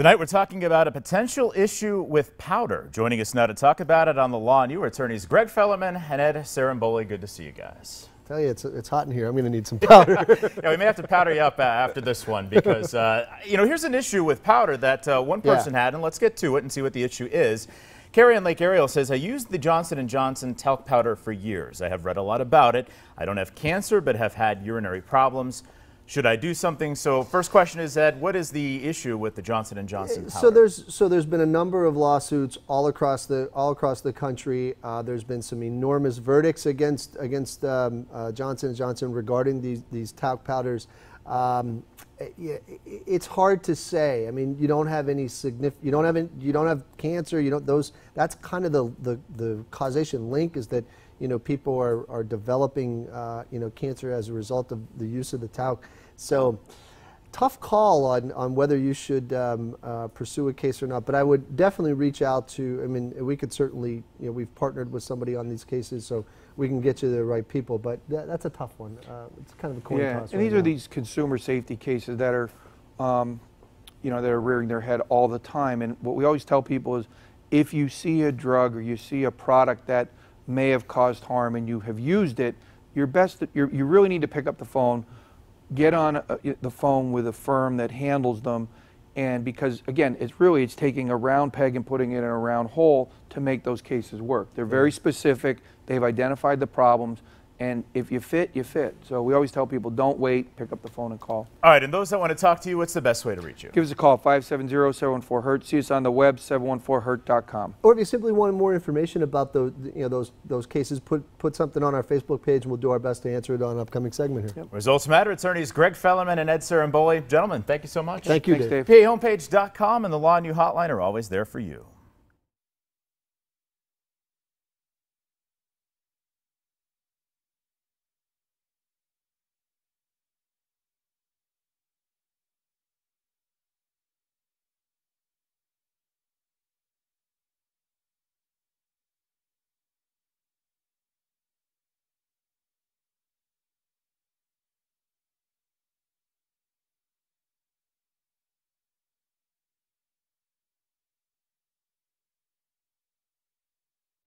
Tonight we're talking about a potential issue with powder. Joining us now to talk about it on the law and you attorneys Greg Fellerman and Ed Ciarimboli. Good to see you guys. tell you, it's, it's hot in here. I'm going to need some powder. yeah, we may have to powder you up uh, after this one because, uh, you know, here's an issue with powder that uh, one person yeah. had, and let's get to it and see what the issue is. Carrie in Lake Ariel says, I used the Johnson & Johnson talc powder for years. I have read a lot about it. I don't have cancer, but have had urinary problems. Should I do something? So first question is, Ed, what is the issue with the Johnson & Johnson powder? So there's, so there's been a number of lawsuits all across the, all across the country. Uh, there's been some enormous verdicts against, against um, uh, Johnson & Johnson regarding these, these talc powders. Um, it's hard to say. I mean, you don't have any significant, you don't have, any, you don't have cancer. You don't those. That's kind of the, the, the causation link is that you know people are, are developing uh, you know cancer as a result of the use of the talc. So tough call on, on whether you should um, uh, pursue a case or not. But I would definitely reach out to. I mean, we could certainly you know we've partnered with somebody on these cases, so we can get you the right people. But that, that's a tough one. Uh, it's kind of a coin yeah, toss. and right these now. are these consumer safety cases that are, um, you know, that are rearing their head all the time. And what we always tell people is, if you see a drug or you see a product that may have caused harm and you have used it, you're best. You're, you really need to pick up the phone, get on a, uh, the phone with a firm that handles them. And because again it's really it's taking a round peg and putting it in a round hole to make those cases work. They're very specific. They've identified the problems and if you fit, you fit. So we always tell people don't wait, pick up the phone and call. All right, and those that want to talk to you, what's the best way to reach you? Give us a call, 570-714-HURT. See us on the web, 714hurt.com. Or if you simply want more information about those, you know, those, those cases, put, put something on our Facebook page and we'll do our best to answer it on an upcoming segment here. Yep. Results Matter attorneys Greg Fellerman and Ed Ciarimboli. Gentlemen, thank you so much. Thank you, Thanks, Dave. Dave. PAHomepage.com and the Law and You Hotline are always there for you.